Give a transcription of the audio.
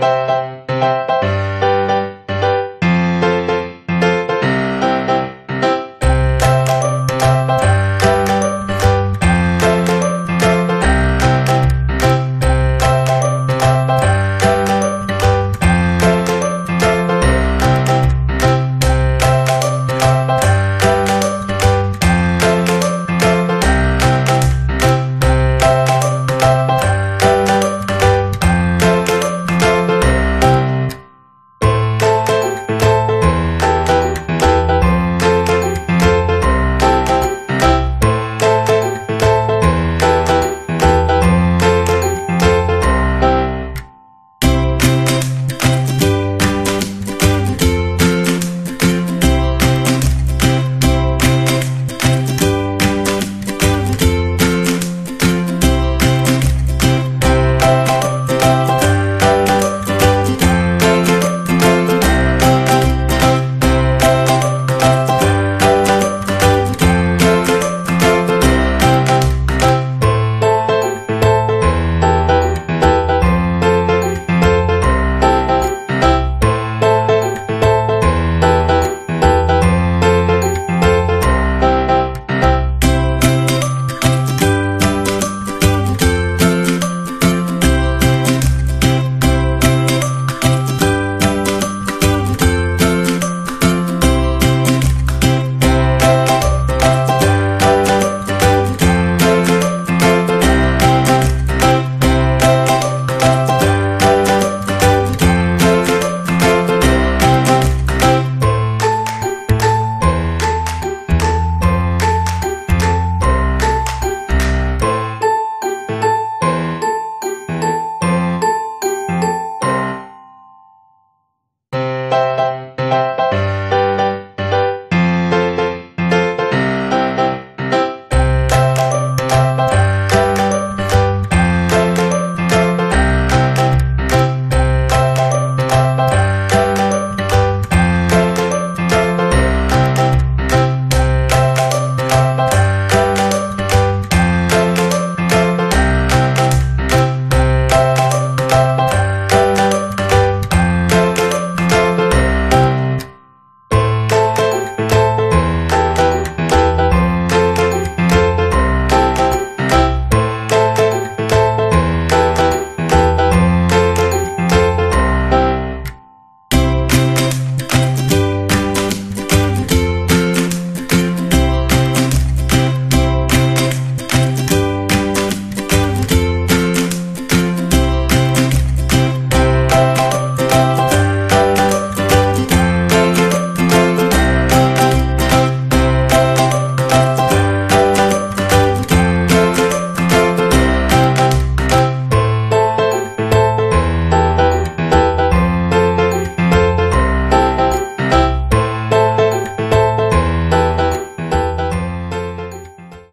Bye.